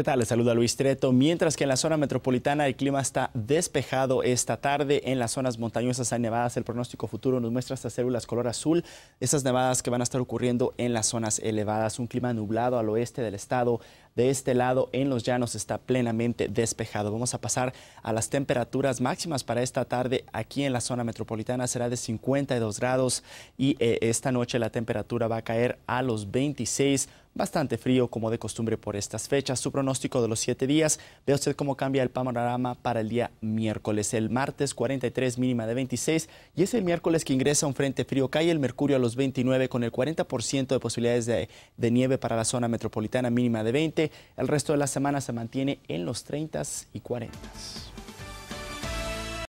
¿Qué tal? Les saluda Luis Treto. Mientras que en la zona metropolitana el clima está despejado esta tarde, en las zonas montañosas hay nevadas. El pronóstico futuro nos muestra estas células color azul, esas nevadas que van a estar ocurriendo en las zonas elevadas. Un clima nublado al oeste del estado. De este lado, en los llanos, está plenamente despejado. Vamos a pasar a las temperaturas máximas para esta tarde. Aquí en la zona metropolitana será de 52 grados y eh, esta noche la temperatura va a caer a los 26 bastante frío como de costumbre por estas fechas. Su pronóstico de los siete días, ve usted cómo cambia el panorama para el día miércoles. El martes 43 mínima de 26 y es el miércoles que ingresa un frente frío. Cae el mercurio a los 29 con el 40% de posibilidades de, de nieve para la zona metropolitana mínima de 20. El resto de la semana se mantiene en los 30 y 40.